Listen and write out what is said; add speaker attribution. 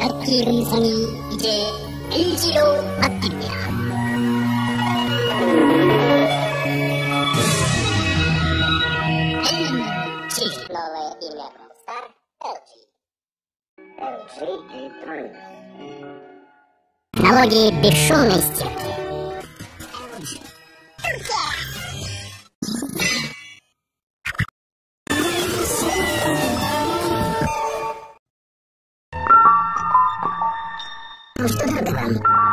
Speaker 1: 바퀴 음성이 이제 LG로 바뀝니다. LG
Speaker 2: Новое имя Комстар LG. LG Электроникс.
Speaker 1: Налоги бесшумной стерки. LG. の人なんだから。